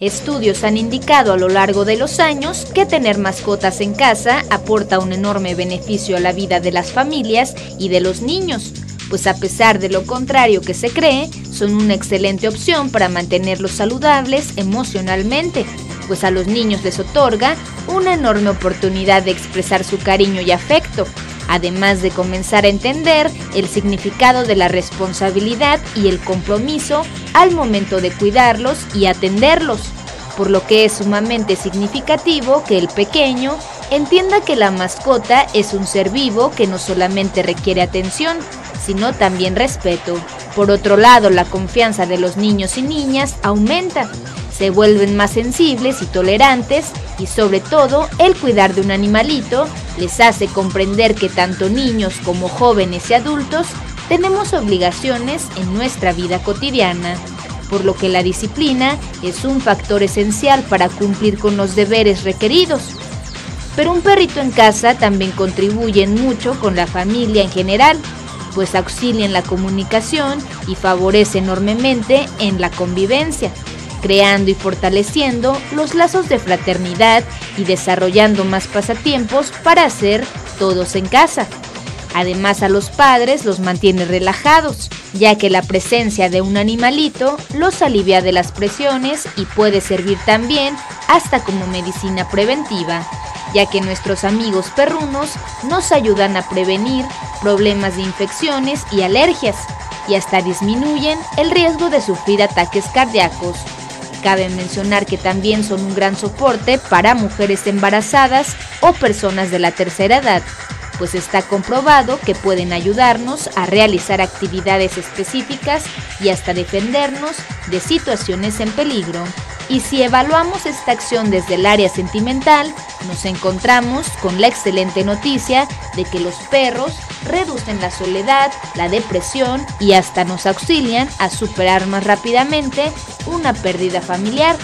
Estudios han indicado a lo largo de los años que tener mascotas en casa aporta un enorme beneficio a la vida de las familias y de los niños, pues a pesar de lo contrario que se cree, son una excelente opción para mantenerlos saludables emocionalmente, pues a los niños les otorga una enorme oportunidad de expresar su cariño y afecto, además de comenzar a entender el significado de la responsabilidad y el compromiso al momento de cuidarlos y atenderlos, por lo que es sumamente significativo que el pequeño entienda que la mascota es un ser vivo que no solamente requiere atención, sino también respeto. Por otro lado, la confianza de los niños y niñas aumenta, se vuelven más sensibles y tolerantes y sobre todo el cuidar de un animalito les hace comprender que tanto niños como jóvenes y adultos tenemos obligaciones en nuestra vida cotidiana, por lo que la disciplina es un factor esencial para cumplir con los deberes requeridos. Pero un perrito en casa también contribuye mucho con la familia en general, pues auxilia en la comunicación y favorece enormemente en la convivencia, creando y fortaleciendo los lazos de fraternidad y desarrollando más pasatiempos para hacer todos en casa. Además a los padres los mantiene relajados, ya que la presencia de un animalito los alivia de las presiones y puede servir también hasta como medicina preventiva, ya que nuestros amigos perrunos nos ayudan a prevenir problemas de infecciones y alergias y hasta disminuyen el riesgo de sufrir ataques cardíacos. Cabe mencionar que también son un gran soporte para mujeres embarazadas o personas de la tercera edad, pues está comprobado que pueden ayudarnos a realizar actividades específicas y hasta defendernos de situaciones en peligro. Y si evaluamos esta acción desde el área sentimental, nos encontramos con la excelente noticia de que los perros reducen la soledad, la depresión y hasta nos auxilian a superar más rápidamente una pérdida familiar.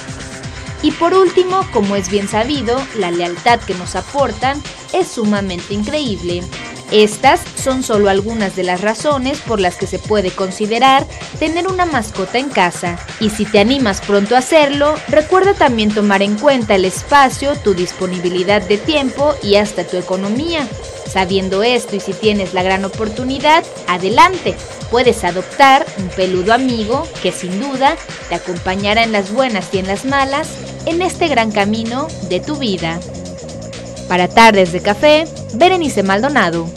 Y por último, como es bien sabido, la lealtad que nos aportan es sumamente increíble. Estas son solo algunas de las razones por las que se puede considerar tener una mascota en casa. Y si te animas pronto a hacerlo, recuerda también tomar en cuenta el espacio, tu disponibilidad de tiempo y hasta tu economía. Sabiendo esto y si tienes la gran oportunidad, adelante. Puedes adoptar un peludo amigo que sin duda te acompañará en las buenas y en las malas en este gran camino de tu vida. Para Tardes de Café, Berenice Maldonado.